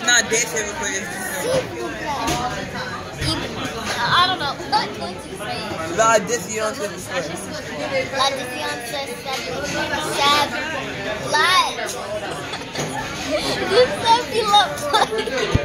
It's not dead saver quick. I don't know. What going to say? La Addition. La Addition says seven. This stuff You said you look like.